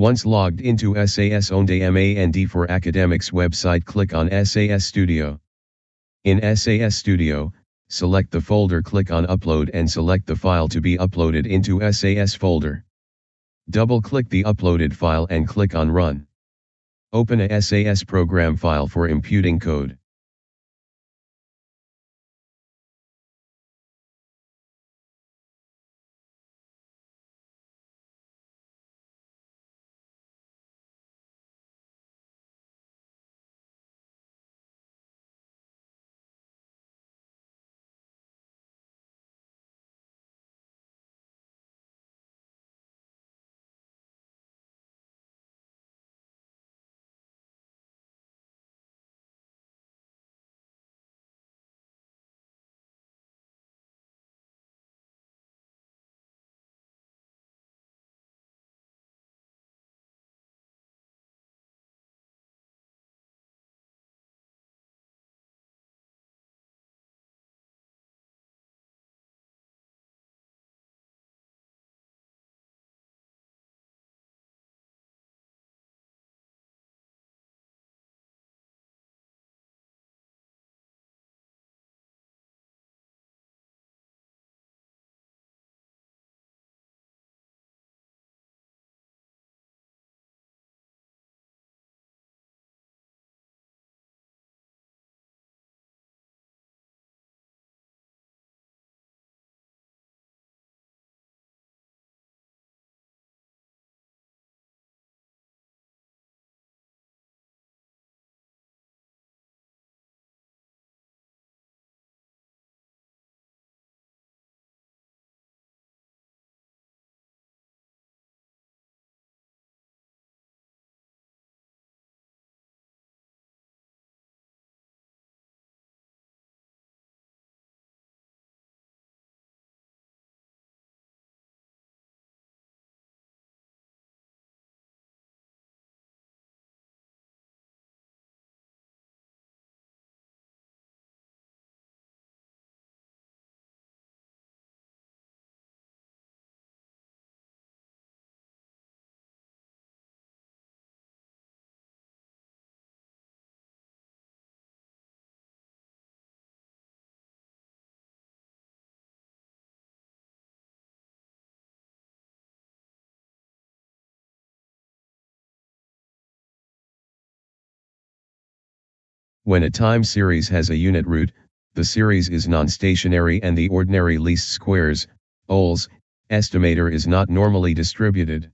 Once logged into SAS Onde MAND for Academics website click on SAS Studio. In SAS Studio, select the folder click on Upload and select the file to be uploaded into SAS folder. Double-click the uploaded file and click on Run. Open a SAS program file for imputing code. When a time series has a unit root, the series is non-stationary and the ordinary least squares, OLS, estimator is not normally distributed.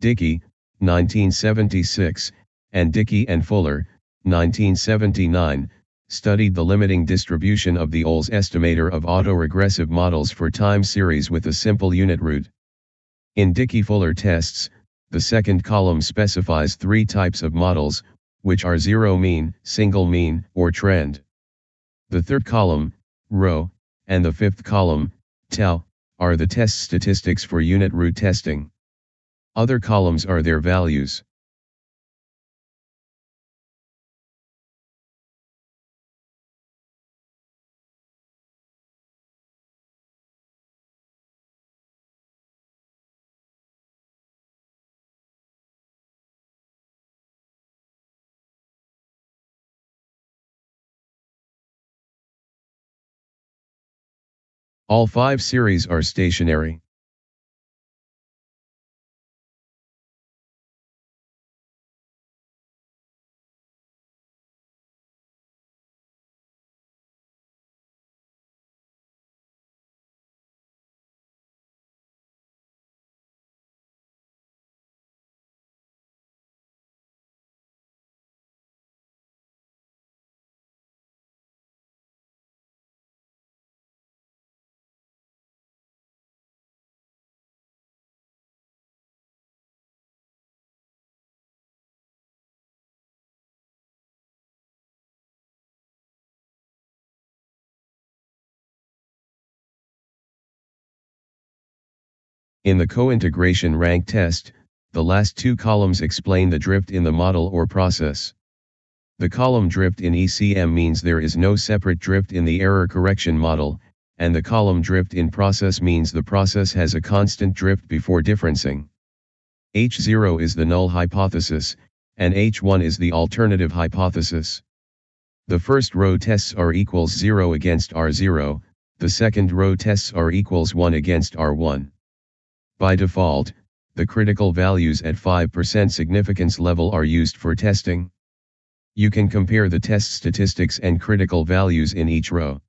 Dickey, 1976, and Dickey and Fuller, 1979, studied the limiting distribution of the OLS estimator of autoregressive models for time series with a simple unit root. In Dickey-Fuller tests, the second column specifies three types of models, which are zero mean, single mean, or trend. The third column, rho, and the fifth column, tau, are the test statistics for unit root testing. Other columns are their values. All five series are stationary. In the co-integration rank test, the last two columns explain the drift in the model or process. The column drift in ECM means there is no separate drift in the error correction model, and the column drift in process means the process has a constant drift before differencing. H0 is the null hypothesis, and H1 is the alternative hypothesis. The first row tests R equals 0 against R0, the second row tests R equals 1 against R1. By default, the critical values at 5% significance level are used for testing. You can compare the test statistics and critical values in each row.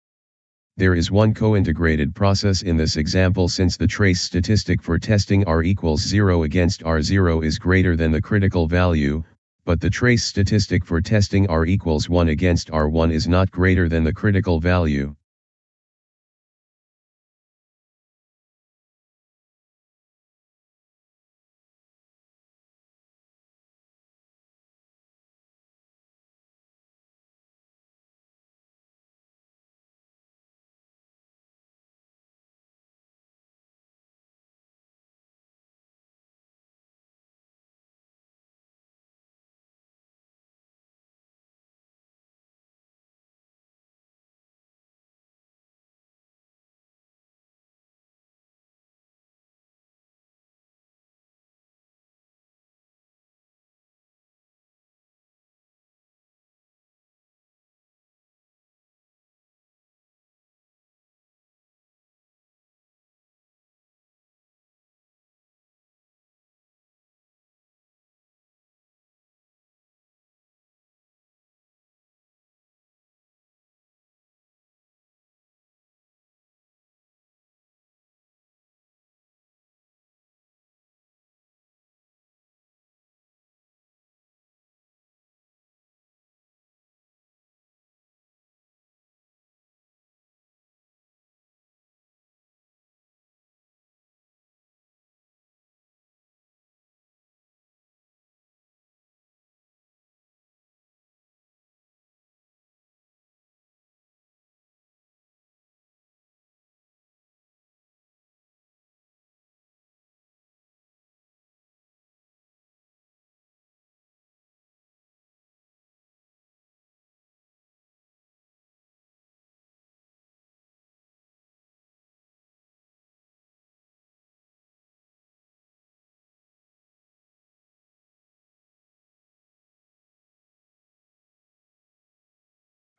There is one co-integrated process in this example since the trace statistic for testing R equals 0 against R0 is greater than the critical value, but the trace statistic for testing R equals 1 against R1 is not greater than the critical value.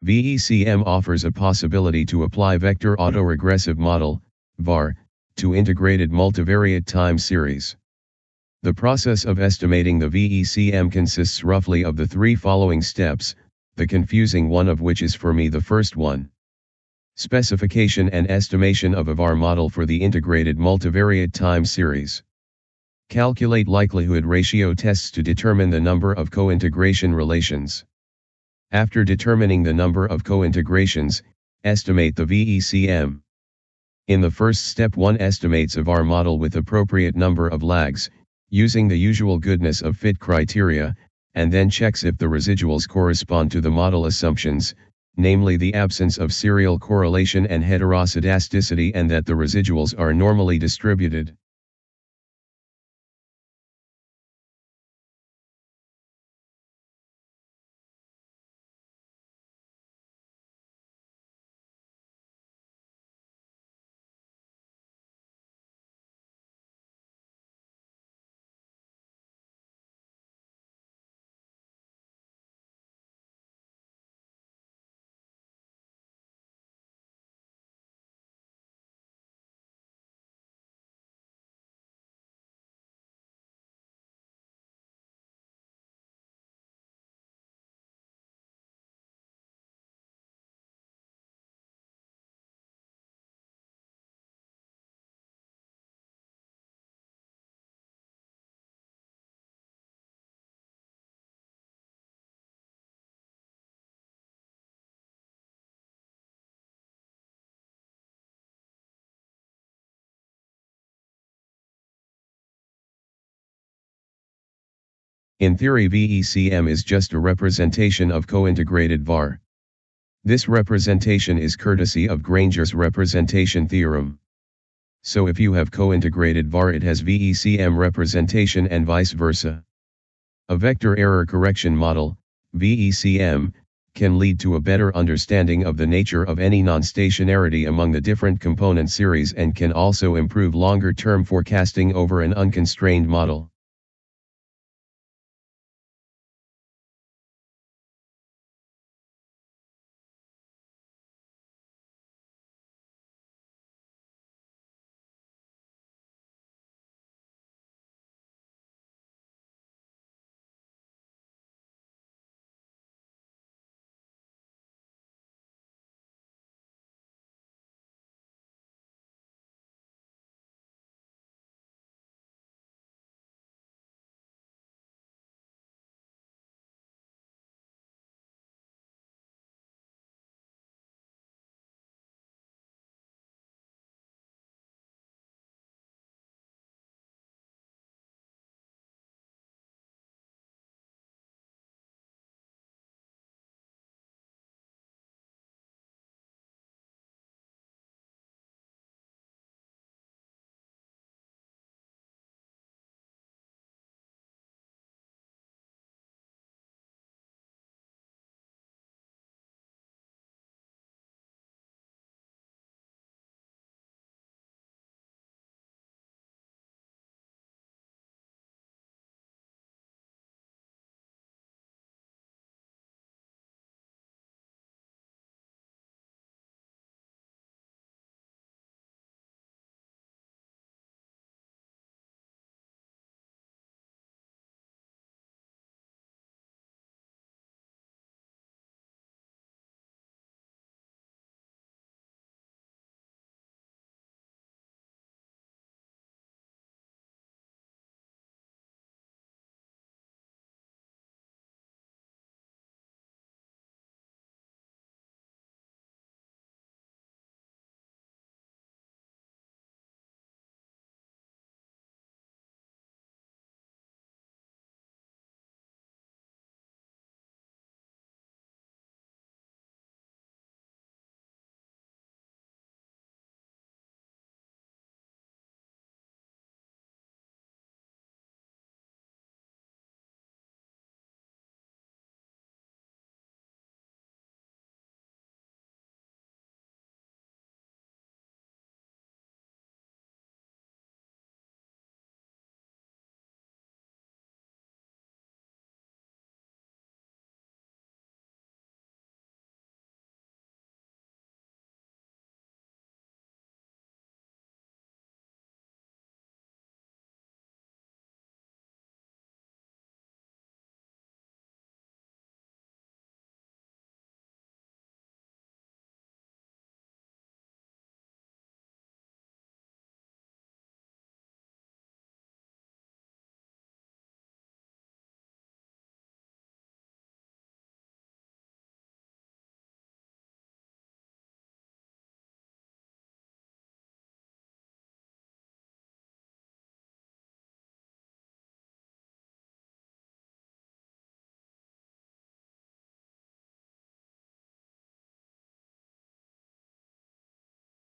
VECM offers a possibility to apply vector autoregressive model, VAR, to integrated multivariate time series. The process of estimating the VECM consists roughly of the three following steps, the confusing one of which is for me the first one. Specification and estimation of a VAR model for the integrated multivariate time series. Calculate likelihood ratio tests to determine the number of co-integration relations. After determining the number of co-integrations, estimate the VECM. In the first step one estimates a VAR model with appropriate number of lags, using the usual goodness of fit criteria, and then checks if the residuals correspond to the model assumptions, namely the absence of serial correlation and heteroscedasticity and that the residuals are normally distributed. In theory VECM is just a representation of co-integrated VAR. This representation is courtesy of Granger's representation theorem. So if you have co-integrated VAR it has VECM representation and vice versa. A vector error correction model, VECM, can lead to a better understanding of the nature of any non-stationarity among the different component series and can also improve longer-term forecasting over an unconstrained model.